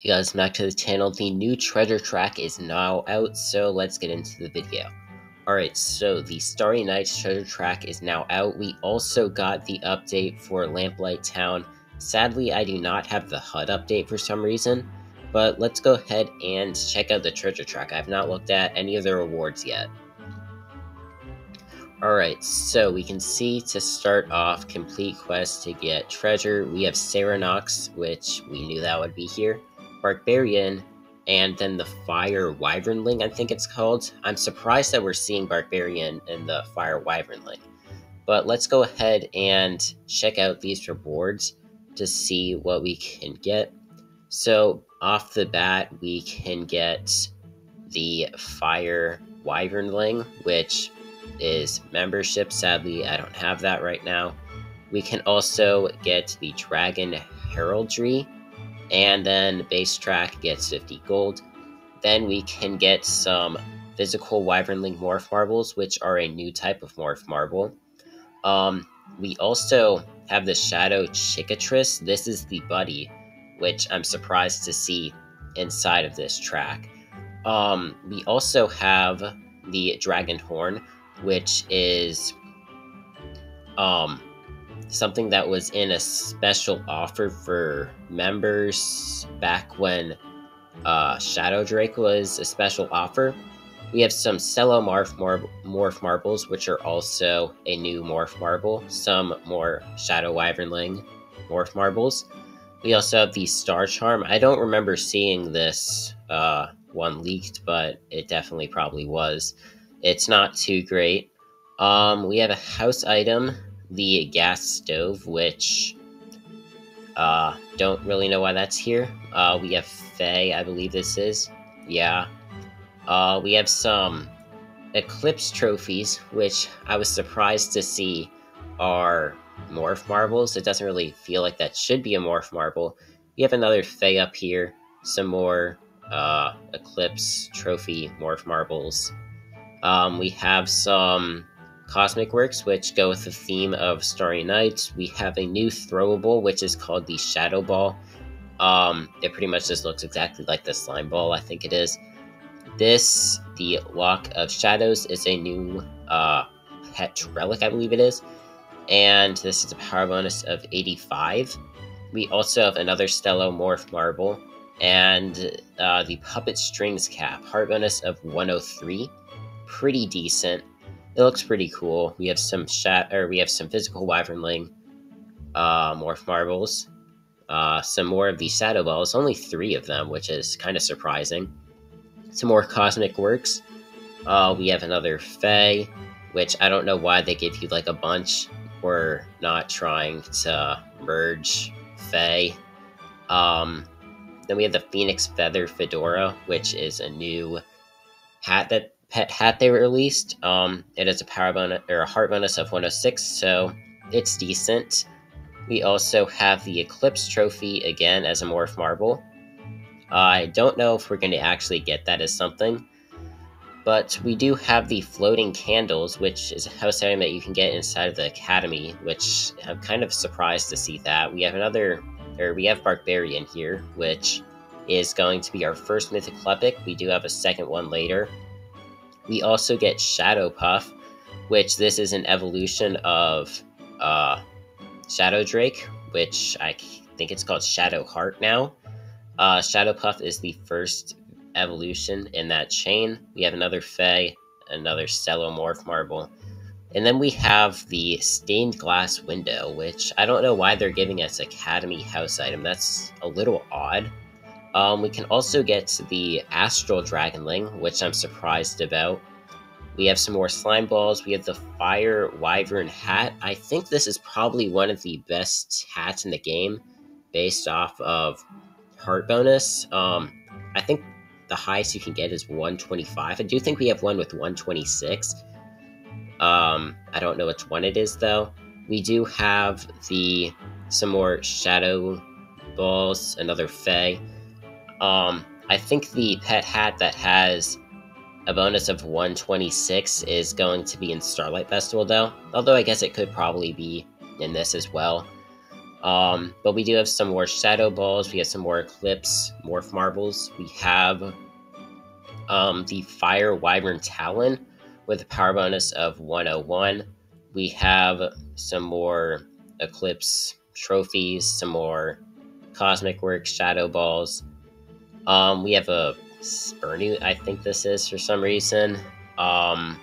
Hey guys, back to the channel. The new treasure track is now out, so let's get into the video. Alright, so the Starry Knights treasure track is now out. We also got the update for Lamplight Town. Sadly, I do not have the HUD update for some reason, but let's go ahead and check out the treasure track. I have not looked at any of the rewards yet. Alright, so we can see to start off complete quest to get treasure. We have Cerenox, which we knew that would be here. Barkbarian, and then the Fire Wyvernling, I think it's called. I'm surprised that we're seeing Barkbarian in the Fire Wyvernling. But let's go ahead and check out these rewards to see what we can get. So, off the bat, we can get the Fire Wyvernling, which is membership. Sadly, I don't have that right now. We can also get the Dragon Heraldry, and then base track gets 50 gold. Then we can get some physical Wyvernling Morph Marbles, which are a new type of Morph Marble. Um, we also have the Shadow Cicatrice. This is the buddy, which I'm surprised to see inside of this track. Um, we also have the Dragon Horn, which is um, something that was in a special offer for members back when uh, Shadow Drake was a special offer. We have some Cello Morph, Mor- Morph Marbles, which are also a new Morph Marble. Some more Shadow Wyvernling Morph Marbles. We also have the Star Charm. I don't remember seeing this uh, one leaked, but it definitely probably was. It's not too great. Um, we have a house item the gas stove, which uh, don't really know why that's here. Uh, we have Faye, I believe this is. Yeah. Uh, we have some Eclipse trophies, which I was surprised to see are Morph Marbles. It doesn't really feel like that should be a Morph Marble. We have another Faye up here, some more uh, Eclipse trophy Morph Marbles. Um, we have some Cosmic Works, which go with the theme of Starry Knights. We have a new throwable, which is called the Shadow Ball. Um, it pretty much just looks exactly like the slime ball, I think it is. This, the Lock of Shadows, is a new uh, pet relic, I believe it is. And this is a power bonus of 85. We also have another Stello Morph Marble and uh, the Puppet Strings Cap, heart bonus of 103. Pretty decent it looks pretty cool. We have some shat or we have some physical wyvernling uh, morph marbles. Uh, some more of these shadow balls, only three of them, which is kind of surprising. Some more cosmic works. Uh, we have another Fae, which I don't know why they give you like a bunch. We're not trying to merge Fae. Um, then we have the Phoenix Feather Fedora, which is a new hat that pet hat they released. Um, it is a power bonus or a heart bonus of 106, so it's decent. We also have the Eclipse Trophy again as a Morph Marble. I don't know if we're going to actually get that as something, but we do have the Floating Candles, which is a house item that you can get inside of the Academy, which I'm kind of surprised to see that. We have another, or we have Barkbarian here, which is going to be our first Mythic Epic. We do have a second one later. We also get Shadow Puff, which this is an evolution of uh, Shadow Drake, which I think it's called Shadow Heart now. Uh, Shadow Puff is the first evolution in that chain. We have another Fae, another Stellomorph Marble. And then we have the stained glass window, which I don't know why they're giving us Academy house item. That's a little odd. Um, we can also get the Astral Dragonling, which I'm surprised about. We have some more slime balls. We have the Fire Wyvern hat. I think this is probably one of the best hats in the game based off of heart bonus. Um, I think the highest you can get is 125. I do think we have one with 126. Um, I don't know which one it is though. We do have the some more shadow balls, another Fae. Um, I think the pet hat that has a bonus of 126 is going to be in Starlight Festival, though. Although I guess it could probably be in this as well. Um, but we do have some more Shadow Balls. We have some more Eclipse Morph Marbles. We have um, the Fire Wyvern Talon with a power bonus of 101. We have some more Eclipse trophies, some more Cosmic Work Shadow Balls. Um, we have a Spurnu, I think this is for some reason. Um,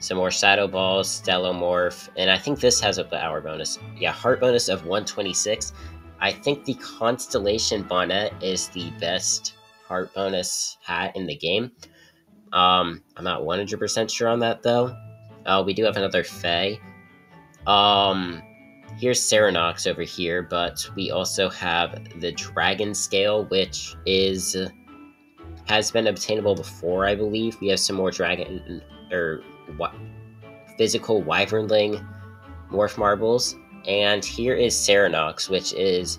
some more Shadow Balls, Stellomorph, and I think this has a power bonus. Yeah, Heart bonus of 126. I think the Constellation Bonnet is the best Heart bonus hat in the game. Um, I'm not 100% sure on that though. Uh, we do have another Fae. Um, here's Cerenox over here, but we also have the Dragon Scale, which is has been obtainable before, I believe. We have some more dragon or what physical Wyvernling morph marbles, and here is Cerenox, which is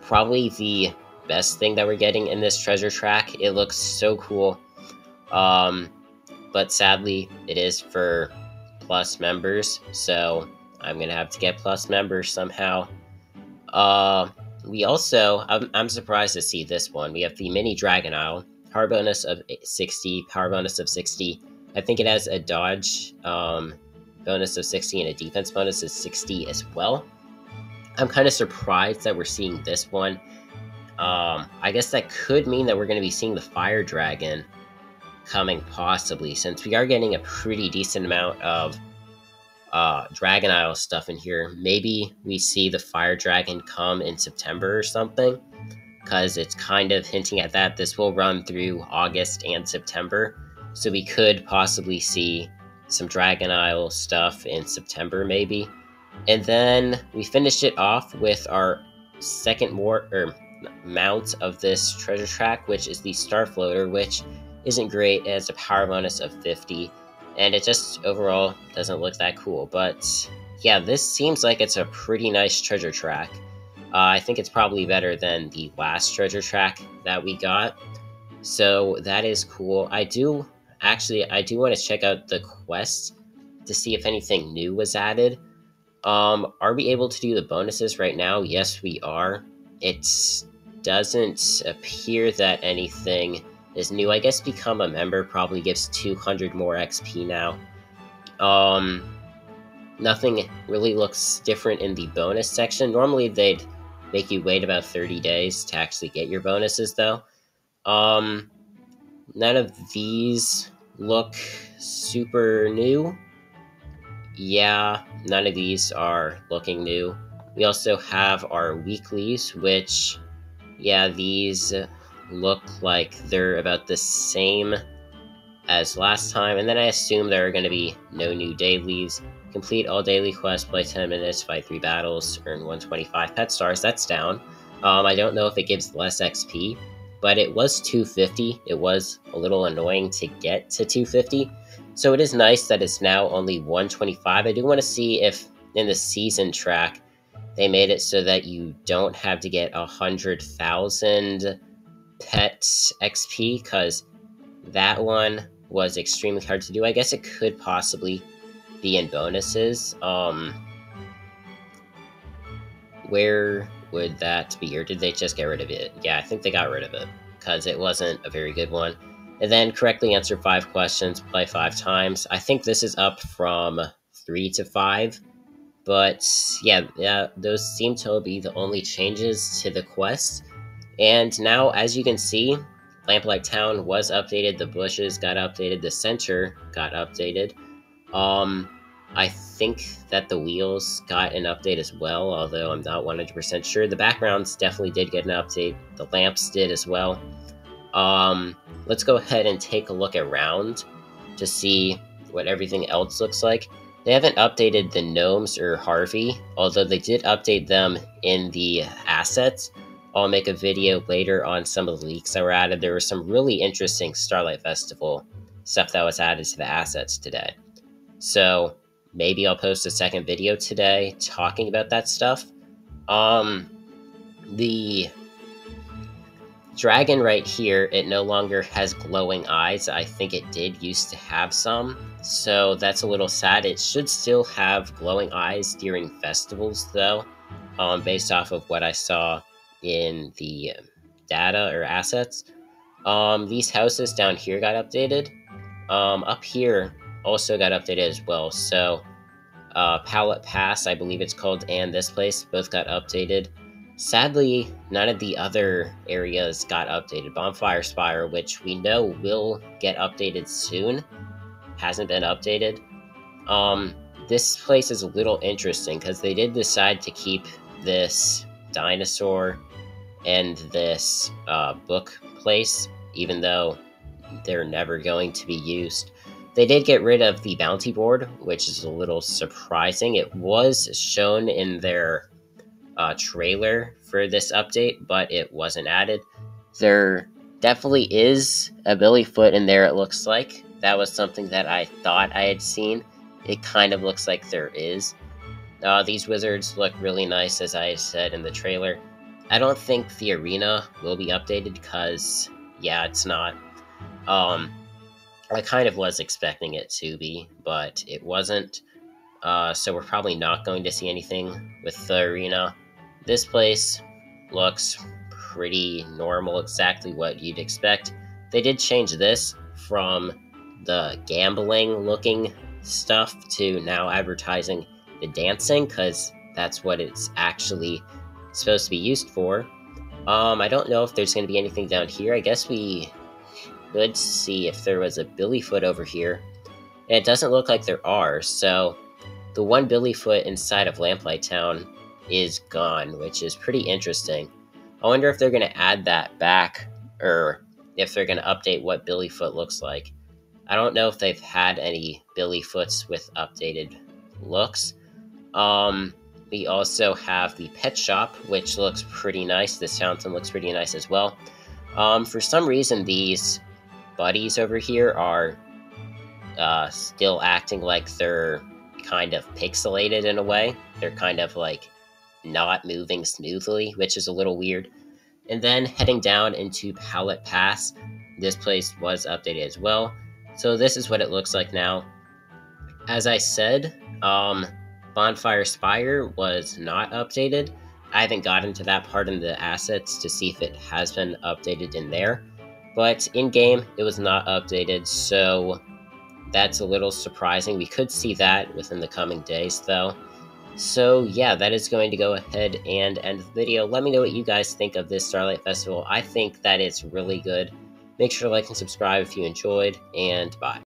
probably the best thing that we're getting in this treasure track. It looks so cool. Um, but sadly, it is for plus members, so I'm gonna have to get plus members somehow. Uh, we also, I'm, I'm surprised to see this one. We have the mini Dragon Dragonile, power bonus of 60, power bonus of 60. I think it has a dodge um, bonus of 60 and a defense bonus of 60 as well. I'm kind of surprised that we're seeing this one. Um, I guess that could mean that we're going to be seeing the Fire Dragon coming possibly, since we are getting a pretty decent amount of uh, Dragon Isle stuff in here. Maybe we see the Fire Dragon come in September or something, because it's kind of hinting at that. This will run through August and September, so we could possibly see some Dragon Isle stuff in September, maybe. And then we finished it off with our second more or mount of this treasure track, which is the Star Floater, which isn't great. It has a power bonus of 50, and it just overall doesn't look that cool. But yeah, this seems like it's a pretty nice treasure track. Uh, I think it's probably better than the last treasure track that we got. So that is cool. I do actually, I do want to check out the quest to see if anything new was added. Um, are we able to do the bonuses right now? Yes, we are. It doesn't appear that anything is new. I guess become a member probably gives 200 more XP now. Um, nothing really looks different in the bonus section. Normally they'd make you wait about 30 days to actually get your bonuses though. Um, none of these look super new. Yeah, none of these are looking new. We also have our weeklies, which, yeah, these look like they're about the same as last time. And then I assume there are going to be no new dailies. Complete all daily quests, play 10 minutes, fight 3 battles, earn 125 pet stars. That's down. Um, I don't know if it gives less XP, but it was 250. It was a little annoying to get to 250. So it is nice that it's now only 125. I do want to see if in the season track they made it so that you don't have to get a hundred thousand pets XP because that one was extremely hard to do. I guess it could possibly be in bonuses. Um, where would that be, or did they just get rid of it? Yeah, I think they got rid of it because it wasn't a very good one. And then correctly answer five questions, play five times. I think this is up from three to five. But yeah, yeah, those seem to be the only changes to the quest. And now, as you can see, Lamplight Town was updated, the bushes got updated, the center got updated. Um, I think that the wheels got an update as well, although I'm not 100% sure. The backgrounds definitely did get an update. The lamps did as well. Um, let's go ahead and take a look around to see what everything else looks like. They haven't updated the gnomes or Harvey, although they did update them in the assets. I'll make a video later on some of the leaks that were added. There was some really interesting Starlight Festival stuff that was added to the assets today. So maybe I'll post a second video today talking about that stuff. Um, the dragon right here, it no longer has glowing eyes. I think it did used to have some, so that's a little sad. It should still have glowing eyes during festivals, though. um, based off of what I saw in the data or assets. Um, these houses down here got updated. Um, up here also got updated as well. So, uh, Pallet Pass, I believe it's called, and this place both got updated. Sadly, none of the other areas got updated. Bonfire Spire, which we know will get updated soon, hasn't been updated. Um, this place is a little interesting because they did decide to keep this dinosaur and this uh, book place, even though they're never going to be used. They did get rid of the bounty board, which is a little surprising. It was shown in their uh, trailer for this update, but it wasn't added. There definitely is a Billy Foot in there, it looks like. That was something that I thought I had seen. It kind of looks like there is. Uh, these wizards look really nice, as I said in the trailer. I don't think the arena will be updated because, yeah, it's not. Um, I kind of was expecting it to be, but it wasn't. Uh, so we're probably not going to see anything with the arena. This place looks pretty normal, exactly what you'd expect. They did change this from the gambling looking stuff to now advertising the dancing because that's what it's actually supposed to be used for. Um, I don't know if there's going to be anything down here. I guess we could see if there was a Billyfoot over here. And it doesn't look like there are, so the one Billyfoot inside of Lamplight Town is gone, which is pretty interesting. I wonder if they're going to add that back, or if they're going to update what Billyfoot looks like. I don't know if they've had any Billyfoots with updated looks. Um, we also have the pet shop, which looks pretty nice. This fountain looks pretty nice as well. Um, for some reason, these buddies over here are uh, still acting like they're kind of pixelated in a way. They're kind of like not moving smoothly, which is a little weird. And then heading down into Pallet Pass, this place was updated as well. So this is what it looks like now. As I said, um, Bonfire Spire was not updated. I haven't gotten to that part in the assets to see if it has been updated in there. But in game, it was not updated, so that's a little surprising. We could see that within the coming days, though. So yeah, that is going to go ahead and end the video. Let me know what you guys think of this Starlight Festival. I think that it's really good. Make sure to like and subscribe if you enjoyed, and bye.